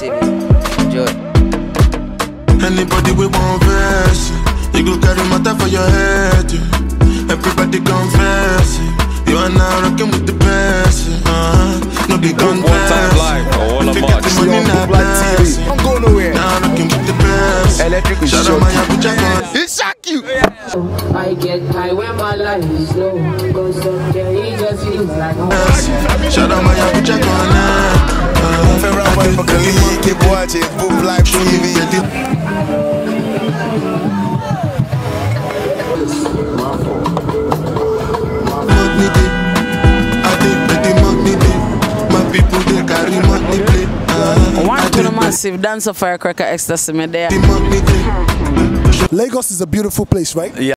see me. Enjoy. Anybody with one verse, you go carry matter for your head. Everybody confess, you are now rocking with the best. Uh, no be confess. One time live, all about the money now. I'm going nowhere. Now rocking with the best. Electric is shock. It's shock you. I get high when my life is low. Cause up there, it just feels like home. Shout out. Carry money play. Uh, One to the massive dance of firecracker ecstasy me there. make the money dey. Lagos is a beautiful place, right?